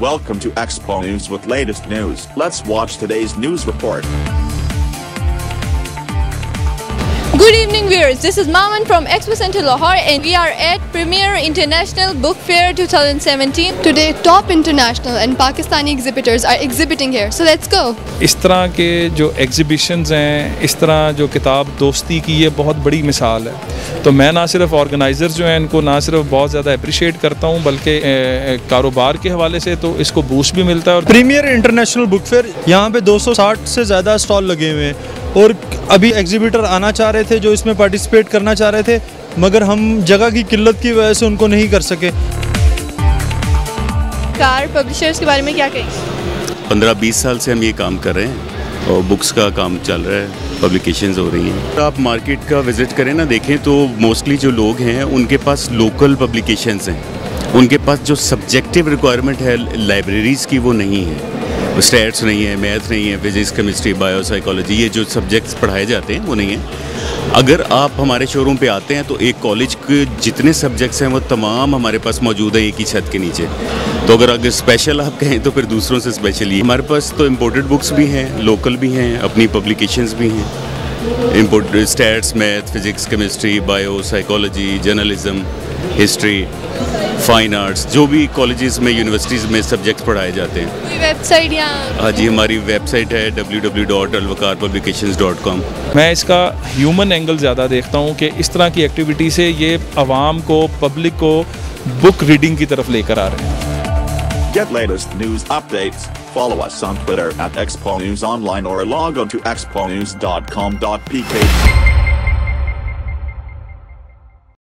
Welcome to Expo News with latest news. Let's watch today's news report. Good evening viewers, this is Maman from Expo Center Lahore and we are at Premier International Book Fair 2017. Today top international and Pakistani exhibitors are exhibiting here. So let's go. इस तरह के जो एग्ज़िबिशंस हैं इस तरह जो किताब दोस्ती की ये बहुत बड़ी मिसाल है तो मैं ना सिर्फ़ ऑर्गेनाइज़र जो हैं इनको ना सिर्फ़ बहुत ज़्यादा अप्रिशिएट करता हूँ बल्कि ए, ए, कारोबार के हवाले से तो इसको बूस्ट भी मिलता है और प्रीमियर इंटरनेशनल बुक फेयर यहाँ पे 260 से ज़्यादा स्टॉल लगे हुए हैं और अभी एग्जीबिटर आना चाह रहे थे जो इसमें पार्टिसिपेट करना चाह रहे थे मगर हम जगह की किल्लत की वजह से उनको नहीं कर सके। कार पब्लिशर्स के बारे में क्या कहेंगे? पंद्रह बीस साल से हम ये काम कर रहे हैं और बुक्स का काम चल रहा है पब्लिकेशंस हो रही हैं। आप मार्केट का विज़िट करें ना देखें तो मोस्टली जो लोग हैं उनके पास लोकल पब्लिकेशंस हैं। उनके पास जो सब्जेक्टिव रिक्वायरमेंट है लाइब्रेरीज़ की वो नहीं है। स्टैट्स नहीं है मैथ नहीं है फिजिक्स केमिस्ट्री बायो साइकोलॉजी ये जो सब्जेक्ट्स पढ़ाए जाते हैं, वो नहीं है। अगर आप हमारे शोरूम पे आते हैं तो एक कॉलेज के जितने सब्जेक्ट्स हैं, वो तमाम हमारे पास मौजूद हैं, एक ही छत के नीचे। तो अगर अगर स्पेशल आप कहें तो फिर दूसरों से स्पेशल ही। हमारे पास तो इम्पोर्टेड बुक्स भी हैं लोकल भी हैं, अपनी पब्लिकेशंस भी हैं। Import stats math physics chemistry bio psychology journalism history fine arts जो भी कॉलेजेस में यूनिवर्सिटीज़ में सब्जेक्ट्स पढ़ाए जाते हैं वेबसाइट या हाँ जी हमारी वेबसाइट है www.alvakarpublications.com मैं इसका ह्यूमन एंगल ज़्यादा देखता हूँ कि इस तरह की एक्टिविटी से ये आवाम को पब्लिक को बुक रीडिंग की तरफ़ लेकर आ रहे हैं Get latest news updates. Follow us on Twitter at Expo News Online or log on to exponews.com.pk.